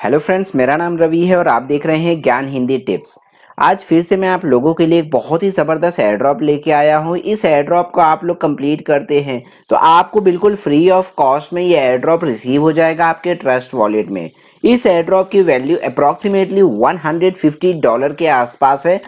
Hello friends, मेरा नाम रवि है और आप देख रहे हैं ज्ञान हिंदी टिप्स। आज फिर से मैं आप लोगों के लिए एक बहुत ही ज़बरदस्त एयर ड्रॉप लेके आया हूँ। इस एयर ड्रॉप को आप लोग कंप्लीट करते हैं तो आपको बिल्कुल फ्री ऑफ़ कॉस्ट में ये एयर ड्रॉप रिसीव हो जाएगा आपके ट्रस्ट वॉलेट में। इस एयर ड्रॉप की वैल्यू अप्रॉक्सीमेटली 150 डॉलर के आसपास है।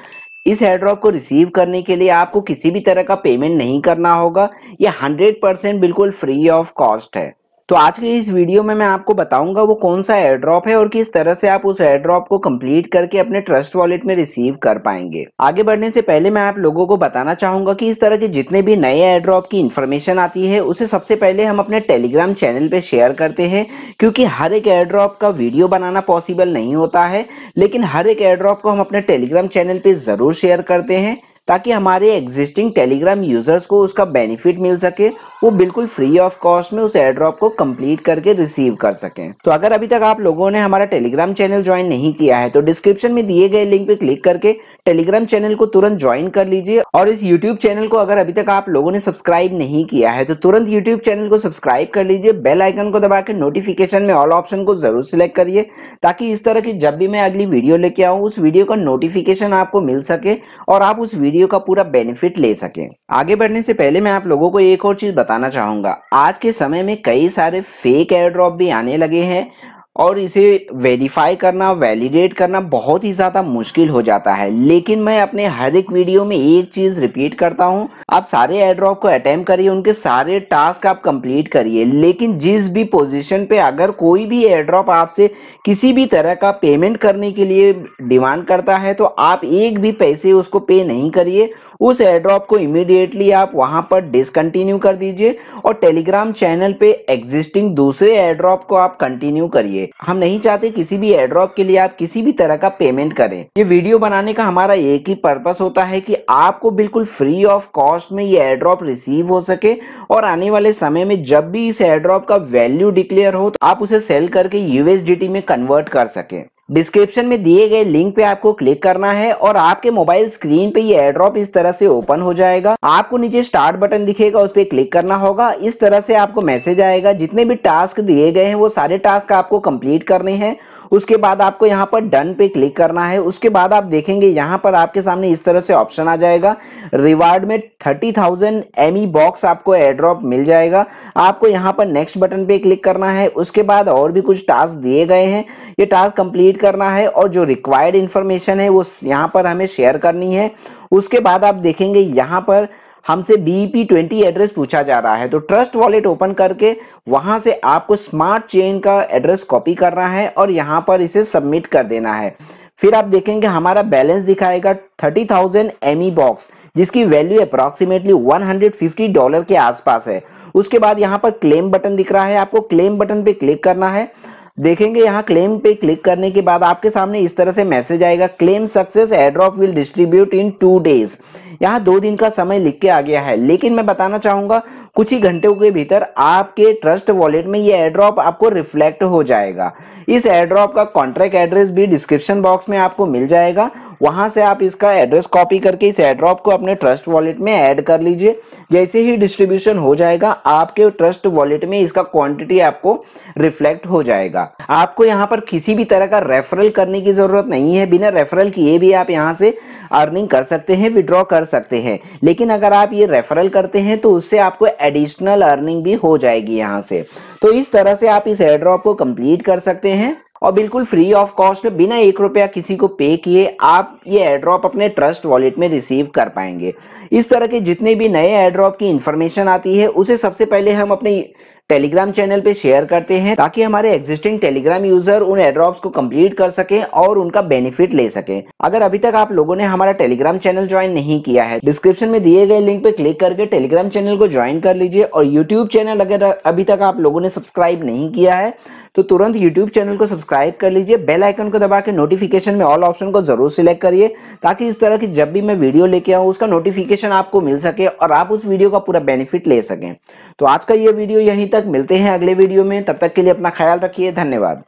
इस एयर ड्रॉप को रिसीव करने के लिए आपको किसी भी तरह का पेमेंट नहीं करना होगा। ये 100% बिल्कुल फ्री ऑफ़ कॉस्ट है। तो आज के इस वीडियो में मैं आपको बताऊँगा वो कौन सा एयर ड्रॉप है और किस तरह से आप उस एयर ड्रॉप को कंप्लीट करके अपने ट्रस्ट वॉलेट में रिसीव कर पाएँगे। आगे बढ़ने से पहले मैं आप लोगों को बताना चाहूँगा कि इस तरह के जितने भी नए एयर ड्रॉप की इन्फॉर्मेशन आती है, उसे सबसे पहले हम अपने टेलीग्राम चैनल पे शेयर करते हैं, क्योंकि हर एक एयर ड्रॉप का वीडियो बनाना पॉसिबल नहीं होता है, लेकिन हर एक एयर ड्रॉप को हम अपने टेलीग्राम चैनल पे ज़रूर शेयर करते हैं। ताकि हमारे एग्जिस्टिंग टेलीग्राम यूज़र्स को उसका बेनिफिट मिल सके, वो बिल्कुल फ्री ऑफ़ कॉस्ट में उस एयर ड्रॉप को कंप्लीट करके रिसीव कर सकें। तो अगर अभी तक आप लोगों ने हमारा टेलीग्राम चैनल ज्वाइन नहीं किया है तो डिस्क्रिप्शन में दिए गए लिंक पे क्लिक करके टेलीग्राम चैनल को तुरंत ज्वाइन कर लीजिए। और इस यूट्यूब चैनल को अगर अभी तक आप लोगों ने सब्सक्राइब नहीं किया है तो तुरंत यूट्यूब चैनल को सब्सक्राइब कर लीजिए। बेल आइकन को दबा के नोटिफिकेशन में ऑल ऑप्शन को ज़रूर सिलेक्ट करिए, ताकि इस तरह की जब भी मैं अगली वीडियो लेके आऊँ, उस वीडियो का नोटिफिकेशन आपको मिल सके और आप उस वीडियो का पूरा बेनिफिट ले सकें। आगे बढ़ने से पहले मैं आप लोगों को एक और चीज़ बताना चाहूँगा। आज के समय में कई सारे फेक एयर ड्रॉप भी आने लगे हैं और इसे वेरीफाई करना वैलिडेट करना बहुत ही ज़्यादा मुश्किल हो जाता है। लेकिन मैं अपने हर एक वीडियो में एक चीज़ रिपीट करता हूँ। आप सारे एड्रॉप को अटेम्प्ट करिए, उनके सारे टास्क आप कंप्लीट करिए। लेकिन जिस भी पोजीशन पे अगर कोई भी एयर ड्रॉप आपसे किसी भी तरह का पेमेंट करने के लिए डिमांड करता है तो आप एक भी पैसे उसको पे नहीं करिए। उस एयर ड्रॉप को इमीडिएटली आप वहाँ पर डिसकंटिन्यू कर दीजिए और टेलीग्राम चैनल पे एग्जिस्टिंग दूसरे एयर ड्रॉप को आप कंटिन्यू करिए। हम नहीं चाहते किसी भी एयर ड्रॉप के लिए आप किसी भी तरह का पेमेंट करें। ये वीडियो बनाने का हमारा एक ही पर्पस होता है कि आपको बिल्कुल फ्री ऑफ़ कॉस्ट में ये एयर ड्रॉप रिसीव हो सके और आने वाले समय में जब भी इस एयर ड्रॉप का वैल्यू डिक्लेयर हो तो आप उसे सेल करके यूएसडीटी में कन्वर्ट कर सके। डिस्क्रिप्शन में दिए गए लिंक पे आपको क्लिक करना है और आपके मोबाइल स्क्रीन पे ये एड्रॉप इस तरह से ओपन हो जाएगा। आपको नीचे स्टार्ट बटन दिखेगा, उस पर क्लिक करना होगा। इस तरह से आपको मैसेज आएगा। जितने भी टास्क दिए गए हैं, वो सारे टास्क आपको कंप्लीट करने हैं। उसके बाद आपको यहाँ पर डन पे क्लिक करना है। उसके बाद आप देखेंगे, यहाँ पर आपके सामने इस तरह से ऑप्शन आ जाएगा। रिवार्ड में थर्टी थाउज़ेंड एम बॉक्स आपको एड्रॉप मिल जाएगा। आपको यहाँ पर नेक्स्ट बटन पे क्लिक करना है। उसके बाद और भी कुछ टास्क दिए गए हैं। ये टास्क कंप्लीट करना है और जो रिक्वायर्ड इन्फॉर्मेशन है, वो यहाँ पर हमें शेयर करनी है। उसके बाद आप देखेंगे यहाँ पर हमसे बीईपी ट्वेंटी एड्रेस पूछा जा रहा है। तो ट्रस्ट वॉलेट ओपन करके वहाँ से आपको स्मार्ट चेन का एड्रेस कॉपी करना है और यहाँ पर इसे सबमिट कर देना है। फिर आप देखेंगे हमारा बैलेंस दिखाएगा थर्टी थाउज़ेंड एम बॉक्स जिसकी वैल्यू अप्रॉक्सीमेटली 150 डॉलर के आसपास है। उसके बाद यहाँ पर क्लेम बटन दिख रहा है। आपको क्लेम बटन पे क्लिक करना है। देखेंगे यहाँ क्लेम पे क्लिक करने के बाद आपके सामने इस तरह से मैसेज आएगा claim success airdrop will distribute in two days यहाँ दो दिन का समय लिख के आ गया है, लेकिन मैं बताना चाहूँगा, कुछ ही घंटों के भीतर आपके ट्रस्ट वॉलेट में ये एड्रॉप आपको रिफ्लेक्ट हो जाएगा। इस एड्रॉप का कॉन्ट्रैक्ट एड्रेस भी डिस्क्रिप्शन बॉक्स में आपको मिल जाएगा वहाँ से आप इसका एड्रेस कॉपी करके इस एड्रॉप को अपने ट्रस्ट वॉलेट में ऐड कर लीजिए। जैसे ही डिस्ट्रीब्यूशन हो जाएगा, आपके ट्रस्ट वॉलेट में इसका क्वांटिटी आपको रिफ्लेक्ट हो जाएगा। आपको यहाँ पर किसी भी तरह का रेफरल करने की ज़रूरत नहीं है। बिना रेफरल किए भी आप यहाँ से अर्निंग कर सकते हैं विड्रॉ कर सकते हैं। लेकिन अगर आप ये रेफरल करते हैं तो उससे आपको एडिशनल अर्निंग भी हो जाएगी यहाँ से। तो इस तरह से आप इस एड्रॉप को कंप्लीट कर सकते हैं। और बिल्कुल फ्री ऑफ़ कॉस्ट बिना एक रुपया किसी को पे किए आप ये एड्रॉप अपने ट्रस्ट वॉलेट में रिसीव कर पाएँगे। इस तरह के जितने भी नए एड्रॉप की इन्फॉर्मेशन आती है, उसे सबसे पहले हम अपने टेलीग्राम चैनल पे शेयर करते हैं ताकि हमारे एग्जिस्टिंग टेलीग्राम यूज़र उन एड्रॉप्स को कंप्लीट कर सके और उनका बेनिफिट ले सके। अगर अभी तक आप लोगों ने हमारा टेलीग्राम चैनल ज्वाइन नहीं किया है डिस्क्रिप्शन में दिए गए लिंक पे क्लिक करके टेलीग्राम चैनल को ज्वाइन कर लीजिए और यूट्यूब चैनल अगर अभी तक आप लोगों ने सब्सक्राइब नहीं किया है तो तुरंत यूट्यूब चैनल को सब्सक्राइब कर लीजिए। बेल आइकन को दबा के नोटिफिकेशन में ऑल ऑप्शन को ज़रूर सिलेक्ट करिए ताकि इस तरह की जब भी मैं वीडियो लेके आऊँ, उसका नोटिफिकेशन आपको मिल सके और आप उस वीडियो का पूरा बेनिफिट ले सकें। तो आज का ये वीडियो यहीं तक मिलते हैं अगले वीडियो में। तब तक के लिए अपना ख्याल रखिए। धन्यवाद।